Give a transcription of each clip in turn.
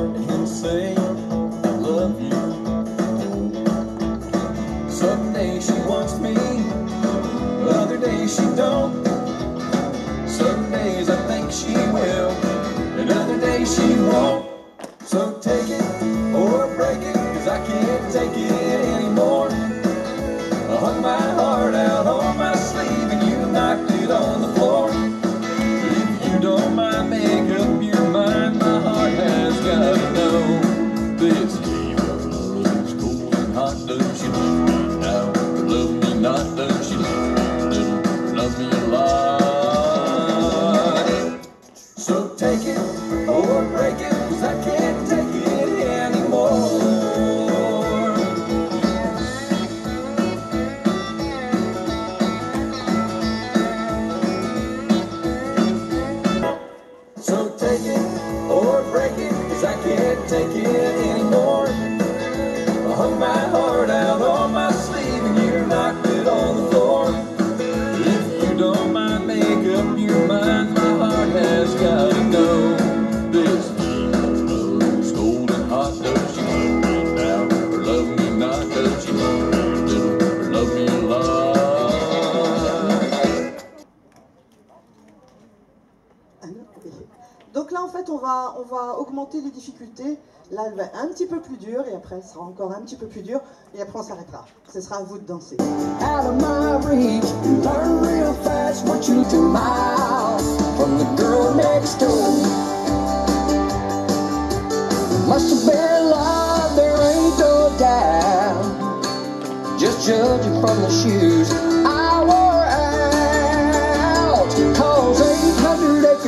heart and say this game. Rolling, rolling, hot, fait, on va, on va augmenter les difficultés. Là, elle va un petit peu plus dure et après, elle sera encore un petit peu plus dure. Et après, on s'arrêtera. Ce sera à vous de danser. out of my reach. Learn real fast what you two miles from the girl next. Must have been love, there ain't no doubt. Just judging from the shoes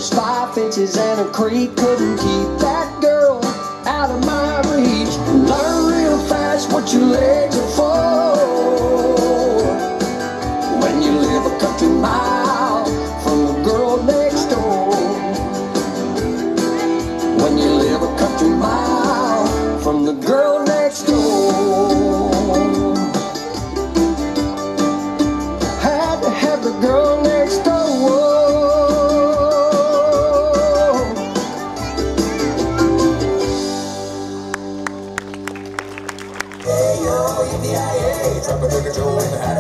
800 five fences, and a creek couldn't keep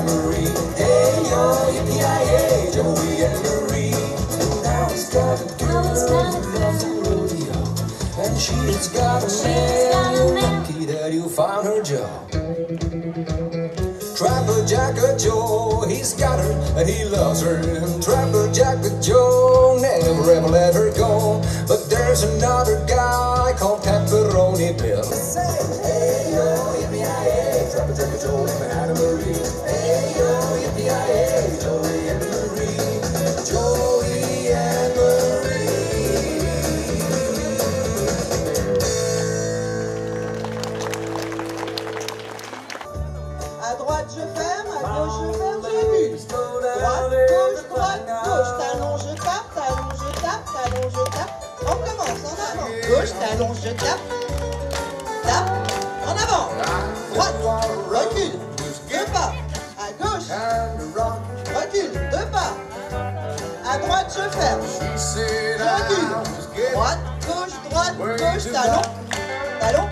Marie. Hey yo, Joey and Marie. Now he's got a girl a rodeo, and she's got a man. Lucky that you found her, Joe. Trapper Jacker Joe, he's got her and he loves her. And Trapper Jacker Joe never ever let her go. But there's another guy Gauche, talon, je tape. Tape. En avant. Droite. Recule. Deux pas. À gauche. Recule. Deux pas. À droite, je ferme. Recule. Droite, gauche, droite, gauche. Talon. Talon.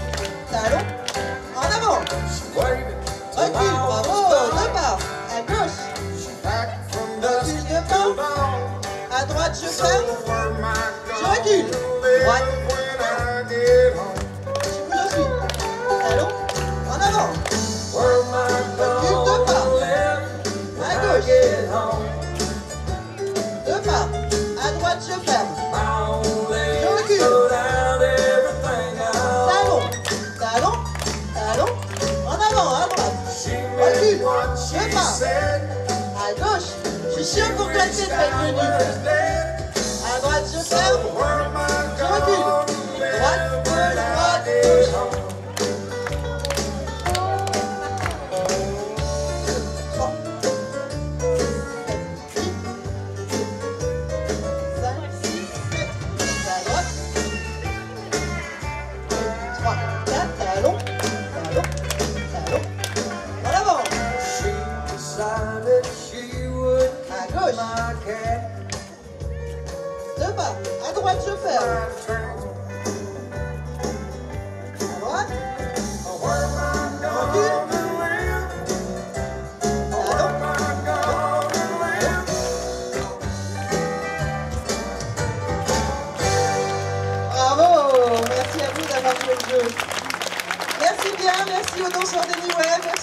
Talon. En avant. Recule, bravo, deux pas. À gauche. Recule deux pas. À droite, je ferme. À droite, je ferme. Je recule. Talon. Talon. Talon. En avant, à droite. Recule. Deux pas. À gauche. Je suis sûr pour que la tête va être venue. À droite, je ferme. Je recule. Droite, gauche, droite, that she would à gauche. Devant. À droite, je ferme. À droite. Recule. Bravo Merci à vous d'avoir joué le jeu. Merci bien, merci aux danseurs de Web,